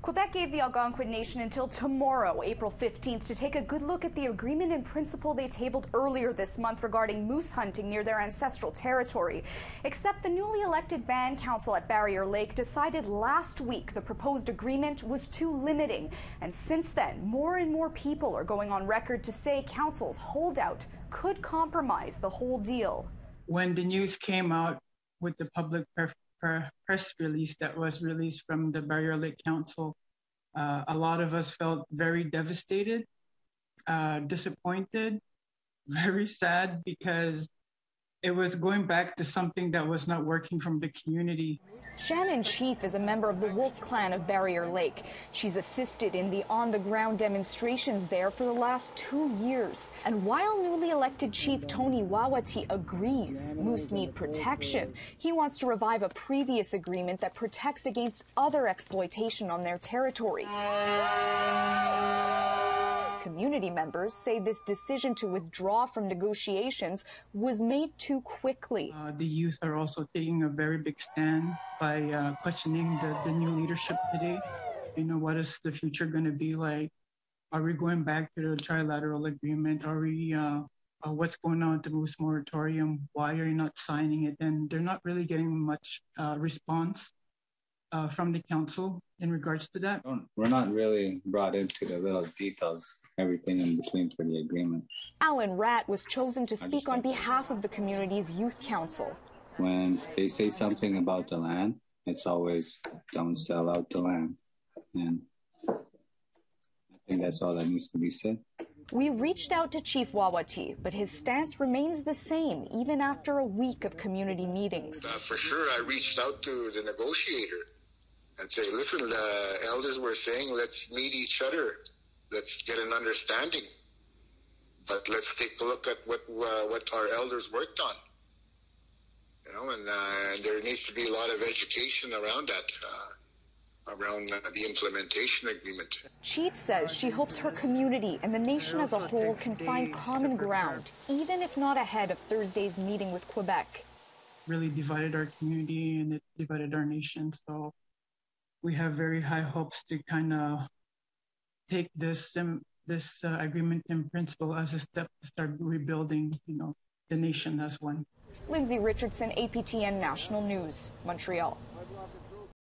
Quebec gave the Algonquin Nation until tomorrow, April 15th, to take a good look at the agreement in principle they tabled earlier this month regarding moose hunting near their ancestral territory. Except the newly elected Band Council at Barriere Lake decided last week the proposed agreement was too limiting. And since then, more and more people are going on record to say Council's holdout could compromise the whole deal. When the news came out with the public press release that was released from the Barriere Lake Council, uh, a lot of us felt very devastated, uh, disappointed, very sad because it was going back to something that was not working from the community. Shannon Chief is a member of the Wolf Clan of Barriere Lake. She's assisted in the on the ground demonstrations there for the last two years. And while newly elected Chief Tony Wawatie agrees moose need protection, he wants to revive a previous agreement that protects against other exploitation on their territory. Community members say this decision to withdraw from negotiations was made too quickly. Uh, the youth are also taking a very big stand by uh, questioning the, the new leadership today. You know, what is the future going to be like? Are we going back to the trilateral agreement? Are we, uh, uh, what's going on with the Moose moratorium? Why are you not signing it? And they're not really getting much uh, response uh, from the council in regards to that? We're not really brought into the little details, everything in between for the agreement. Alan Ratt was chosen to speak on behalf of the community's youth council. When they say something about the land, it's always don't sell out the land. And I think that's all that needs to be said. We reached out to Chief Wawatie, but his stance remains the same even after a week of community meetings. Uh, for sure, I reached out to the negotiator and say, listen, the elders were saying, let's meet each other. Let's get an understanding. But let's take a look at what, uh, what our elders worked on. You know, and, uh, and, there needs to be a lot of education around that, uh, around the implementation agreement. Chief says she hopes her community and the nation as a whole can find common ground, even if not ahead of Thursday's meeting with Quebec. Really divided our community and it divided our nation. So we have very high hopes to kind of take this um, this uh, agreement in principle as a step to start rebuilding, you know, the nation as one. Lindsay Richardson, APTN National News, Montreal.